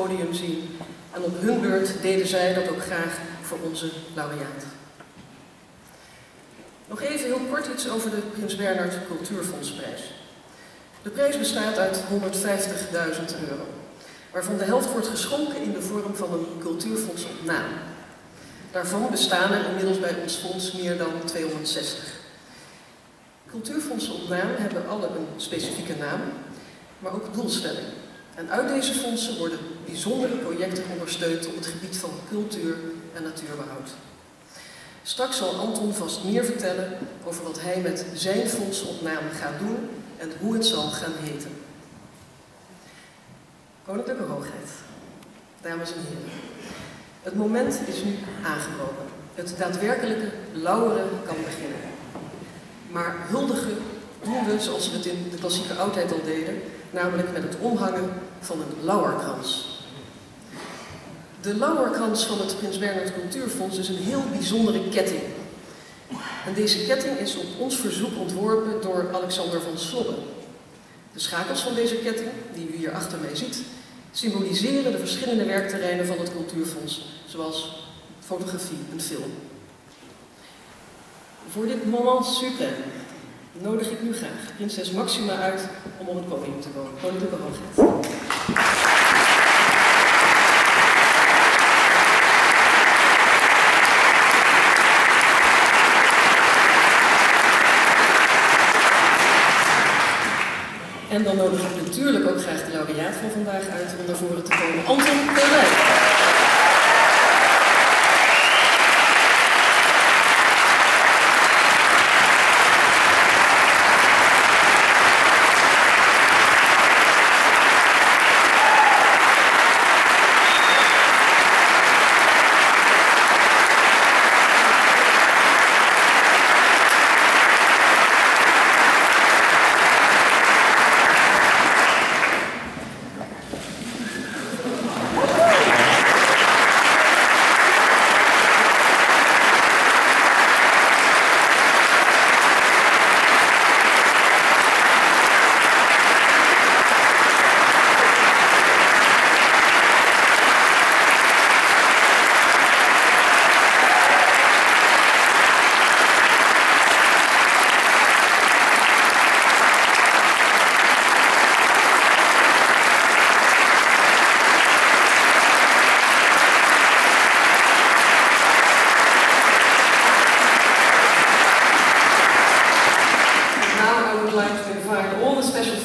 podium zien. En op hun beurt deden zij dat ook graag voor onze laureaat. Nog even heel kort iets over de Prins Bernhard Cultuurfondsprijs. De prijs bestaat uit 150.000 euro, waarvan de helft wordt geschonken in de vorm van een cultuurfonds op naam. Daarvan bestaan er inmiddels bij ons fonds meer dan 260. Cultuurfondsen op naam hebben alle een specifieke naam, maar ook doelstelling. En uit deze fondsen worden bijzondere projecten ondersteund op het gebied van cultuur en natuurbehoud. Straks zal Anton vast meer vertellen over wat hij met zijn fondsopname gaat doen en hoe het zal gaan heten. Koninklijke Hoogheid, dames en heren. Het moment is nu aangebroken. Het daadwerkelijke lauweren kan beginnen. Maar huldigen doen we zoals we het in de klassieke oudheid al deden, namelijk met het omhangen van een lauwerkrans. De lauwerkrans van het Prins Bernhard Cultuurfonds is een heel bijzondere ketting. En deze ketting is op ons verzoek ontworpen door Alexander van Slobben. De schakels van deze ketting, die u hier achter mij ziet, symboliseren de verschillende werkterreinen van het Cultuurfonds, zoals fotografie en film. Voor dit moment super nodig ik nu graag prinses Maxima uit om op het podium te komen. Koninklijke Hoogheid. En dan nodig ik natuurlijk ook graag de laureaat van vandaag uit om naar voren te komen, Anton